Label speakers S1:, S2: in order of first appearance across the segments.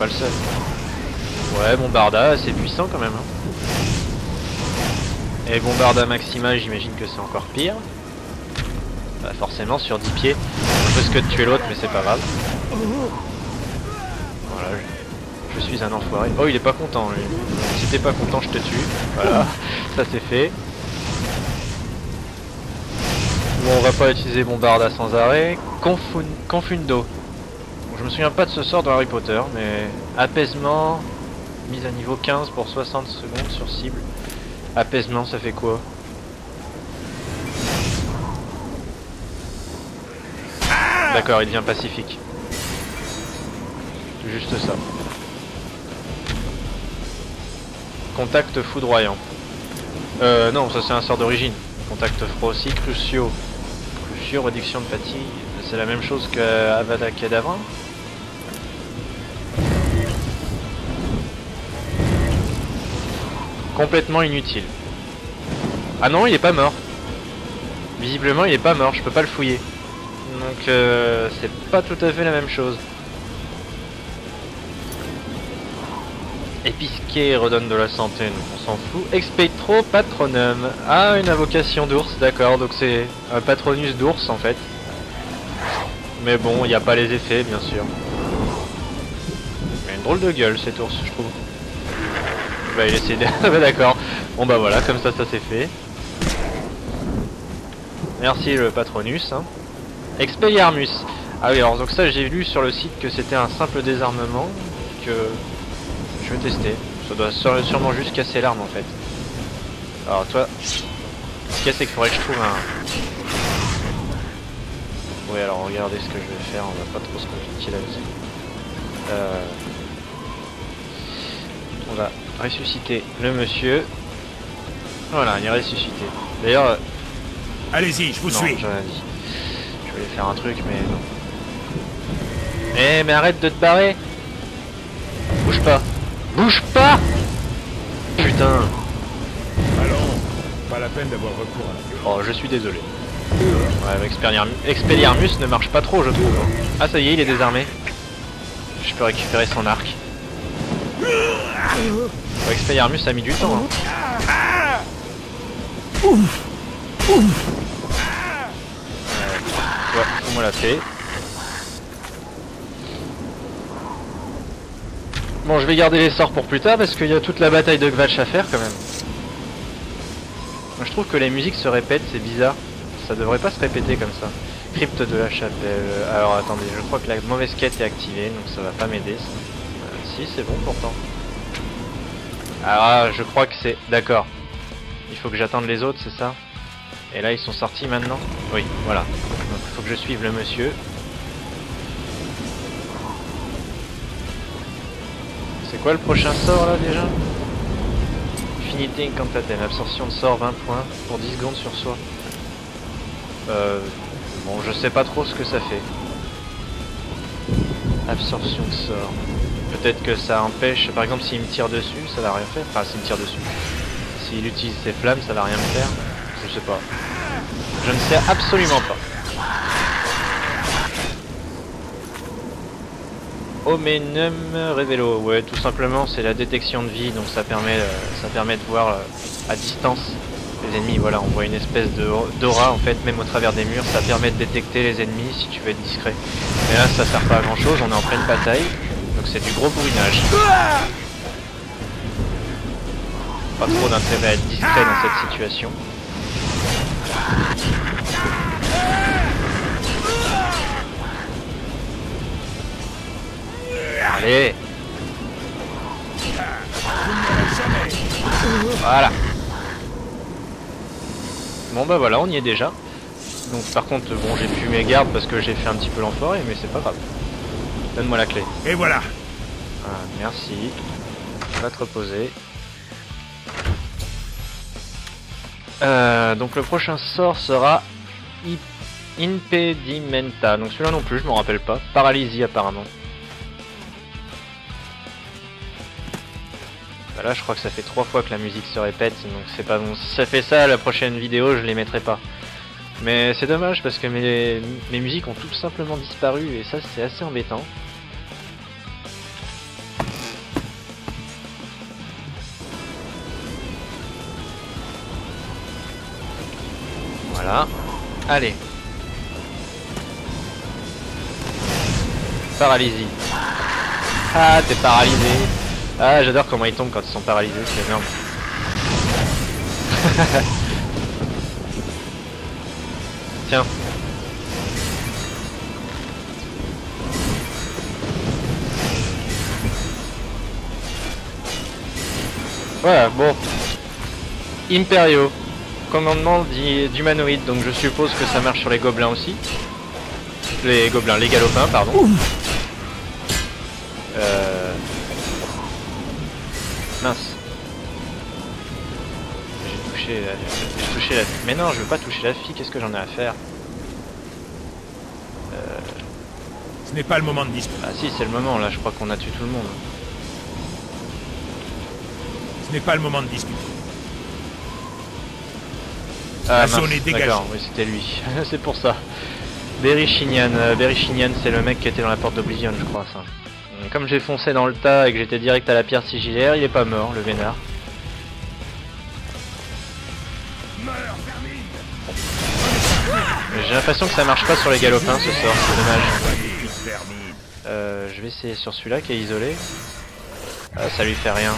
S1: Pas le seul. Ouais, Bombarda, c'est puissant quand même. Hein. Et Bombarda Maxima, j'imagine que c'est encore pire. Bah forcément, sur 10 pieds, on peut ce que de tuer l'autre, mais c'est pas grave. Voilà, je, je, suis un enfoiré. Oh, il est pas content, lui. Si t'es pas content, je te tue. Voilà, ça c'est fait. Bon, on va pas utiliser Bombarda sans arrêt. Confun Confundo. Je me souviens pas de ce sort dans Harry Potter, mais apaisement, mise à niveau 15 pour 60 secondes sur cible. Apaisement, ça fait quoi? D'accord, il devient pacifique. Juste ça. Contact foudroyant. Euh, non, ça c'est un sort d'origine. Contact froid aussi, Crucio. Crucio, réduction de fatigue. C'est la même chose que Avada Kedavra? Complètement inutile. Ah non, il est pas mort. Visiblement, il est pas mort, je peux pas le fouiller. Donc, euh, c'est pas tout à fait la même chose. Épisqué redonne de la santé, donc on s'en fout. Expectro Patronum. Ah, une invocation d'ours, d'accord, donc c'est un patronus d'ours en fait. Mais bon, il n'y a pas les effets, bien sûr. Mais une drôle de gueule cet ours, je trouve. Ah, bah d'accord. Bon bah voilà, comme ça, ça s'est fait. Merci le patronus. Hein. Expelliarmus. Ah oui, alors donc ça j'ai lu sur le site que c'était un simple désarmement que je vais tester. Ça doit sûrement juste casser l'arme en fait. Alors toi, ce qu'il y a c'est qu'il faudrait que je trouve un... Oui alors regardez ce que je vais faire, on va pas trop se compliquer là-dessus. Euh... On va ressusciter le monsieur. Voilà, il est ressuscité. D'ailleurs...
S2: Allez-y, je vous suis.
S1: Je voulais faire un truc mais non. Eh mais arrête de te barrer Bouge pas Bouge pas Putain
S2: Allons, pas la peine d'avoir recours à
S1: Oh, je suis désolé. Ouais, Expelliarmus ne marche pas trop, je trouve. Ah, ça y est, il est désarmé. Je peux récupérer son arc. Expelliarmus a mis du temps. Hein. Ouf. Ouf. Ouais, on l'a fait. Bon, je vais garder les sorts pour plus tard parce qu'il y a toute la bataille de Gvatch à faire quand même. Moi, je trouve que les musiques se répètent, c'est bizarre. Ça devrait pas se répéter comme ça. Crypte de la chapelle. Alors attendez, je crois que la mauvaise quête est activée, donc ça va pas m'aider. C'est bon pourtant. Alors je crois que c'est... D'accord. Il faut que j'attende les autres, c'est ça? Et là, ils sont sortis maintenant? Oui, voilà. Donc il faut que je suive le monsieur. C'est quoi le prochain sort là déjà? Finité incantatem, absorption de sort 20 points pour 10 secondes sur soi. Euh, bon, je sais pas trop ce que ça fait. Absorption de sort. Peut-être que ça empêche, par exemple s'il me tire dessus, ça va rien faire. Enfin, s'il me tire dessus. S'il utilise ses flammes, ça va rien me faire. Je sais pas. Je ne sais absolument pas. Omenum Revelo, ouais tout simplement c'est la détection de vie donc ça permet, euh, ça permet de voir euh, à distance les ennemis, voilà on voit une espèce d'aura en fait même au travers des murs, ça permet de détecter les ennemis si tu veux être discret. Mais là ça sert pas à grand chose, on est en pleine bataille, donc c'est du gros bourrinage. Pas trop d'intérêt à être discret dans cette situation. Allez Voilà Bon bah voilà, on y est déjà. Donc par contre, bon j'ai pu mes gardes parce que j'ai fait un petit peu l'enfoiré, mais c'est pas grave. Donne-moi la clé.
S2: Et voilà
S1: ah, Merci. Va te reposer. Euh, donc le prochain sort sera Impedimenta. Donc celui-là non plus, je m'en rappelle pas. Paralysie apparemment. Bah là je crois que ça fait trois fois que la musique se répète, donc c'est pas bon. Si ça fait ça, la prochaine vidéo je les mettrai pas. Mais c'est dommage parce que mes, mes musiques ont tout simplement disparu et ça c'est assez embêtant. Allez. Paralysie. Ah, t'es paralysé. Ah, j'adore comment ils tombent quand ils sont paralysés, c'est énorme. Tiens. Voilà, bon. Imperio. Commandement d'humanoïde, donc je suppose que ça marche sur les gobelins aussi. Les gobelins, les galopins, pardon. Euh... Mince. J'ai touché la... J'ai touché la... Mais non, je veux pas toucher la fille, qu'est-ce que j'en ai à faire
S2: Ce n'est pas le moment de discuter.
S1: Ah si, c'est le moment, là, je crois qu'on a tué tout le monde.
S2: Ce n'est pas le moment de discuter.
S1: Ah,
S2: La zone
S1: mince,
S2: est dégagée.
S1: D'accord, oui, c'était lui. c'est pour ça. Berishinian. Euh, Berishinian, c'est le mec qui était dans la porte d'Oblivion, je crois, ça. Comme j'ai foncé dans le tas et que j'étais direct à la pierre sigillaire, il est pas mort, le vénard. J'ai l'impression que ça marche pas sur les galopins ce sort, c'est dommage. Euh, je vais essayer sur celui-là qui est isolé. Ah, ça lui fait rien.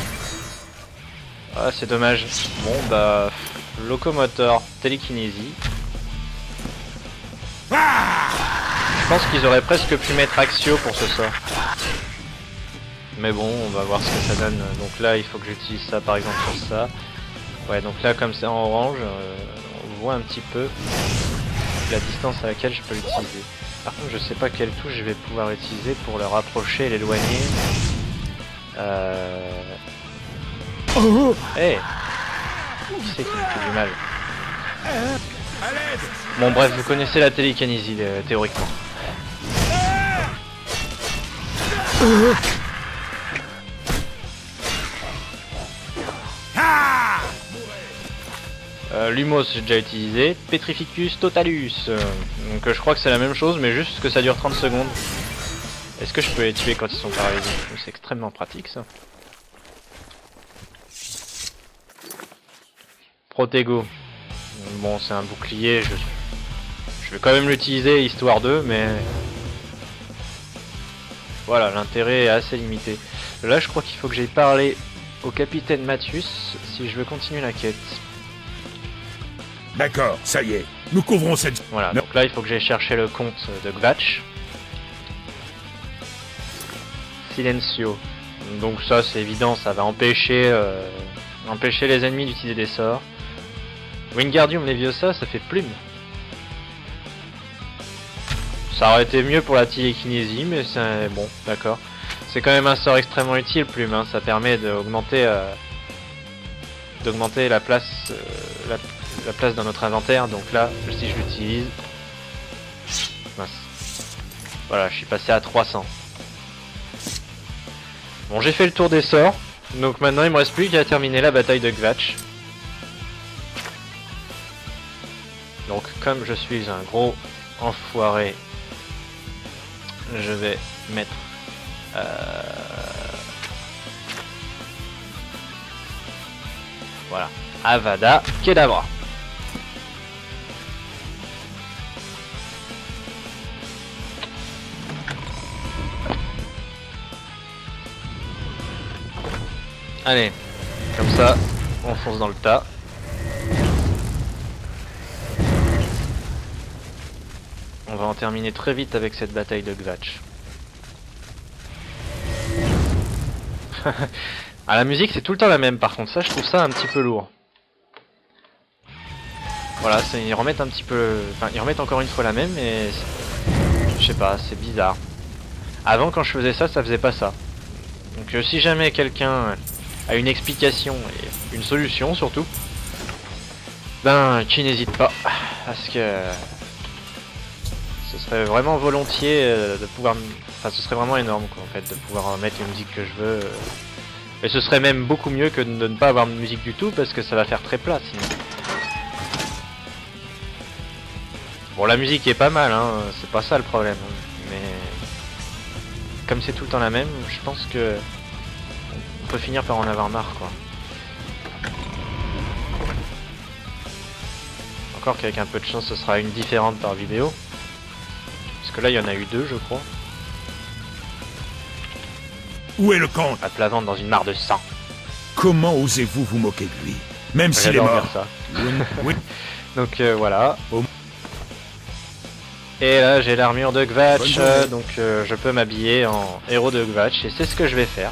S1: Ah, c'est dommage. Bon, bah. Locomoteur, télékinésie. Je pense qu'ils auraient presque pu mettre Axio pour ce sort. Mais bon, on va voir ce que ça donne. Donc là, il faut que j'utilise ça par exemple sur ça. Ouais, donc là, comme c'est en orange, euh, on voit un petit peu la distance à laquelle je peux l'utiliser. Par contre, je sais pas quelle touche je vais pouvoir utiliser pour le rapprocher et l'éloigner. Euh... Hey Qui c'est du mal Bon bref, vous connaissez la télékinésie euh, théoriquement. Euh, Lumos j'ai déjà utilisé, Petrificus Totalus. euh, donc euh, je crois que c'est la même chose mais juste que ça dure 30 secondes. Est-ce que je peux les tuer quand ils sont paralysés? C'est extrêmement pratique ça. Protego. Bon c'est un bouclier, je, je vais quand même l'utiliser histoire d'eux mais... Voilà, l'intérêt est assez limité. Là je crois qu'il faut que j'aille parler au capitaine Mathius si je veux continuer la quête.
S2: D'accord, ça y est. Nous couvrons cette...
S1: Voilà,
S2: Non.
S1: donc là il faut que j'aille chercher le compte de Gvatch. Silencio. Donc ça c'est évident, ça va empêcher, euh, empêcher les ennemis d'utiliser des sorts. Wingardium Leviosa, ça fait plume. Ça aurait été mieux pour la télékinésie, mais c'est bon, d'accord. C'est quand même un sort extrêmement utile, plume. hein, Ça permet d'augmenter, euh, d'augmenter la place, euh, la, la place dans notre inventaire. Donc là, si je l'utilise. Voilà, je suis passé à 300. Bon, j'ai fait le tour des sorts. Donc maintenant, il me reste plus qu'à terminer la bataille de Gvatch. Donc, comme je suis un gros enfoiré, je vais mettre. euh, Voilà. Avada Kedavra. Allez, comme ça, on fonce dans le tas. Terminer très vite avec cette bataille de Gvatch. ah la musique c'est tout le temps la même par contre ça je trouve ça un petit peu lourd. Voilà, ils remettent un petit peu... Enfin ils remettent encore une fois la même mais... Je sais pas, c'est bizarre. Avant quand je faisais ça, ça faisait pas ça. Donc euh, si jamais quelqu'un a une explication et une solution surtout, ben qui n'hésite pas. Parce que vraiment volontiers euh, de pouvoir... Enfin ce serait vraiment énorme quoi en fait de pouvoir euh, mettre une musique que je veux. euh. Et ce serait même beaucoup mieux que de ne pas avoir de musique du tout parce que ça va faire très plat sinon. Bon la musique est pas mal hein, c'est pas ça le problème. hein. Mais comme c'est tout le temps la même, je pense que on peut finir par en avoir marre quoi. Encore qu'avec un peu de chance, ce sera une différente par vidéo. Parce que là, il y en a eu deux, je crois.
S2: Où est le comte?
S1: À plat ventre dans une mare de sang.
S2: Comment osez-vous vous moquer de lui? Même s'il est mort.
S1: ça.
S2: Oui.
S1: Donc euh, voilà. Et là j'ai l'armure de Gvatch, euh, donc euh, je peux m'habiller en héros de Gvatch et c'est ce que je vais faire.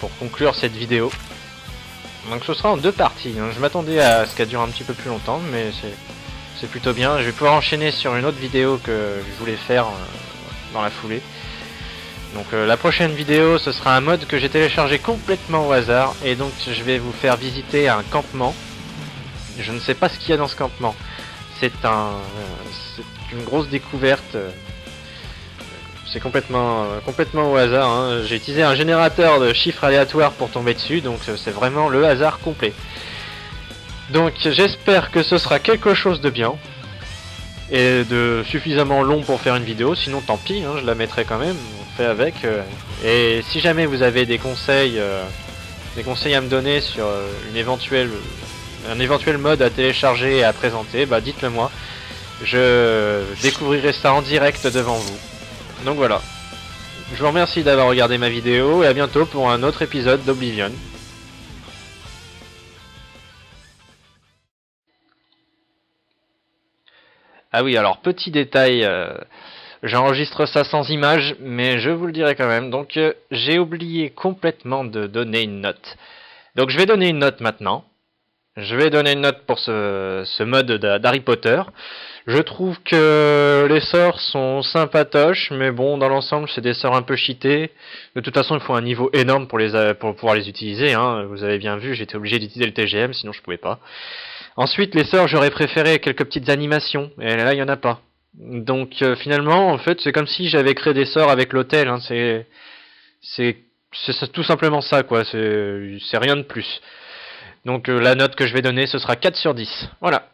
S1: Pour conclure cette vidéo. Donc ce sera en deux parties. hein. Je m'attendais à ce qu'elle dure un petit peu plus longtemps, mais c'est c'est plutôt bien. Je vais pouvoir enchaîner sur une autre vidéo que je voulais faire euh, dans la foulée. Donc euh, la prochaine vidéo, ce sera un mode que j'ai téléchargé complètement au hasard et donc je vais vous faire visiter un campement. Je ne sais pas ce qu'il y a dans ce campement. C'est un, euh, une grosse découverte. C'est complètement, complètement au hasard. hein. J'ai utilisé un générateur de chiffres aléatoires pour tomber dessus, donc c'est vraiment le hasard complet. Donc j'espère que ce sera quelque chose de bien et de suffisamment long pour faire une vidéo. Sinon, tant pis, hein, je la mettrai quand même. On fait avec. euh. Et si jamais vous avez des conseils, euh, des conseils à me donner sur euh, une éventuelle, un éventuel mode à télécharger et à présenter, bah dites-le moi. Je découvrirai ça en direct devant vous. Donc voilà. Je vous remercie d'avoir regardé ma vidéo et à bientôt pour un autre épisode d'Oblivion. Ah oui, alors petit détail, euh, j'enregistre ça sans image, mais je vous le dirai quand même. Donc euh, j'ai oublié complètement de donner une note. Donc je vais donner une note maintenant. Je vais donner une note pour ce, mode d'Ha- d'Harry Potter. Je trouve que les sorts sont sympatoches, mais bon, dans l'ensemble, c'est des sorts un peu cheatés. De toute façon, il faut un niveau énorme pour, pour pouvoir les utiliser. Hein. Vous avez bien vu, j'étais obligé d'utiliser le TGM, sinon je pouvais pas. Ensuite, les sorts, j'aurais préféré quelques petites animations, et là, il y en a pas. Donc euh, finalement, en fait, c'est comme si j'avais créé des sorts avec l'hôtel. Hein. C'est, c'est, tout simplement ça, quoi. C'est, c'est rien de plus. Donc euh, la note que je vais donner, ce sera 4 sur 10. Voilà.